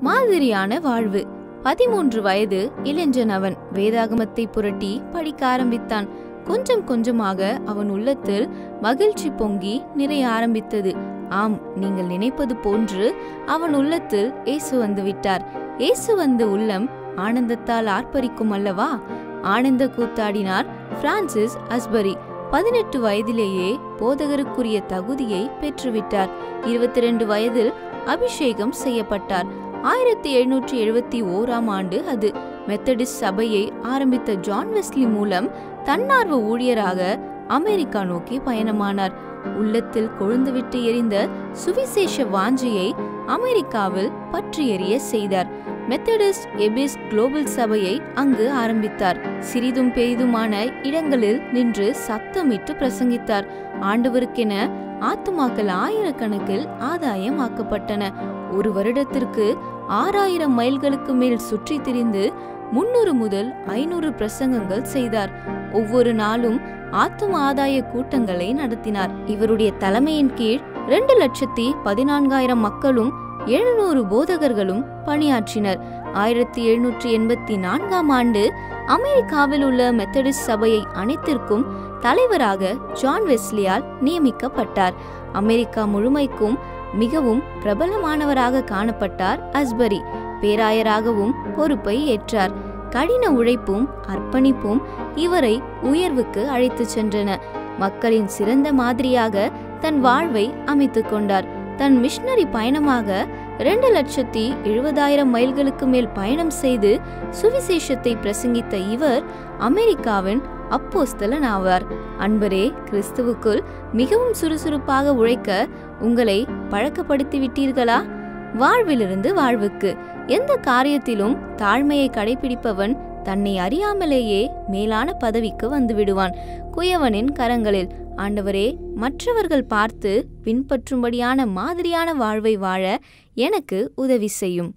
மாதிரியான வாழ்வு. பதிமூன்று வயது இளைஞன் அவன் வேதாகமத்தை புரட்டி படிக்க ஆரம்பித்தான். கொஞ்சம் கொஞ்சமாக அவன் உள்ளத்தில் மகிழ்ச்சி பொங்கி நிறைய ஆரம்பித்தது. ஆம் நீங்கள் நினைப்பது போன்று அவன் உள்ளத்தில் இயேசு வந்து விட்டார். இயேசு வந்து உள்ளம் ஆனந்தத்தால் ஆர்ப்பரிக்கும் அல்லவா? ஆனந்த கூத்தாடினார் பிரான்சிஸ் அஸ்பரி. பதினெட்டு வயதிலேயே போதகருக்குரிய தகுதியை பெற்றுவிட்டார். இருபத்தி ரெண்டு வயதில் அபிஷேகம் செய்யப்பட்டார். ஆயிரத்தி எழுநூற்றி எழுபத்தி ஓராம் ஆண்டு அது மெத்தடிஸ்ட் சபையை ஆரம்பித்த ஜான் வெஸ்லி மூலம் தன்னார்வ ஊழியராக அமெரிக்கா நோக்கி பயணமானார். உள்ளத்தில் கொழுந்துவிட்டு எரிந்த சுவிசேஷ வாஞ்சியை அமெரிக்காவில் பற்றி எரிய செய்தார். மெத்தடிஸ்ட் எபிஸ் குளோபல் சபையை அங்கு ஆரம்பித்தார். சிறிதும் பெரிதுமான இடங்களில் நின்று சத்தமிட்டு பிரசங்கித்தார். ஆண்டவருக்கென ஆத்துமாக்கள் ஆயிரக்கணக்கில் ஆதாயமாக்கப்பட்டன. ஒரு வருடத்திற்கு ஆறாயிரம் மைல்களுக்கு மேல் சுற்றி திரிந்து முன்னூறு முதல் ஐநூறு பிரசங்கங்கள் செய்தார். ஒவ்வொரு நாளும் ஆத்தும ஆதாய கூட்டங்களை நடத்தினார். இவருடைய தலைமையின் கீழ் இரண்டு லட்சத்தி பதினான்காயிரம் மக்களும் எழுநூறு போதகர்களும் பணியாற்றினர். ஆயிரத்தி எழுநூற்றி எண்பத்தி நான்காம் ஆண்டு அமெரிக்காவில் உள்ள மெத்தடிஸ்ட் சபையை அனைத்திற்கும் தலைவராக ஜான் வெஸ்லியால் நியமிக்கப்பட்டார். அமெரிக்கா முழுமைக்கும் மிகவும் பிரபலமானவராக காணப்பட்டார் அஸ்பரி. பேராயராகவும் பொறுப்பை ஏற்றார். கடின உழைப்பும் அர்ப்பணிப்பும் இவரை உயர்வுக்கு அழைத்துச் சென்றன. மக்களின் சிறந்த மாதிரியாக தன் வாழ்வை அமைத்துக் கொண்டார். தன் மிஷனரி பயணமாக இரண்டு லட்சத்தி எழுபதாயிரம் மைல்களுக்கு மேல் பயணம் செய்து சுவிசேஷத்தை பிரசங்கித்த இவர் அமெரிக்காவின் அப்போஸ்தலன் ஆவார் அன்பரே கிறிஸ்துவுக்குள் மிகவும் சுறுசுறுப்பாக உழைக்க உங்களை பழக்கப்படுத்தி விட்டீர்களா வாழ்விலிருந்து வாழ்வுக்கு எந்த காரியத்திலும் தாழ்மையை கடைபிடிப்பவன் தன்னை அறியாமலேயே மேலான பதவிக்கு வந்து விடுவான் குயவனின் கரங்களில் ஆண்டவரே மற்றவர்கள் பார்த்து பின்பற்றும்படியான மாதிரியான வாழ்வை வாழ எனக்கு உதவி செய்யும்.